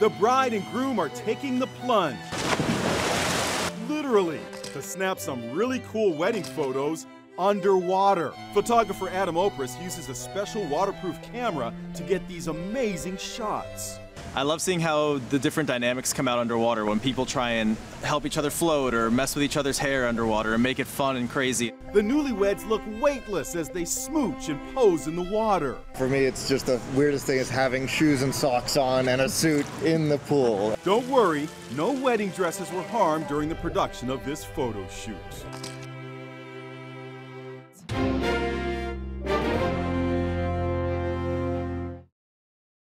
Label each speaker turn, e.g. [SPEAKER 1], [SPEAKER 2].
[SPEAKER 1] The bride and groom are taking the plunge. Literally, to snap some really cool wedding photos underwater. Photographer Adam Opris uses a special waterproof camera to get these amazing shots.
[SPEAKER 2] I love seeing how the different dynamics come out underwater when people try and help each other float or mess with each other's hair underwater and make it fun and crazy.
[SPEAKER 1] The newlyweds look weightless as they smooch and pose in the water.
[SPEAKER 3] For me, it's just the weirdest thing is having shoes and socks on and a suit in the pool.
[SPEAKER 1] Don't worry, no wedding dresses were harmed during the production of this photo shoot.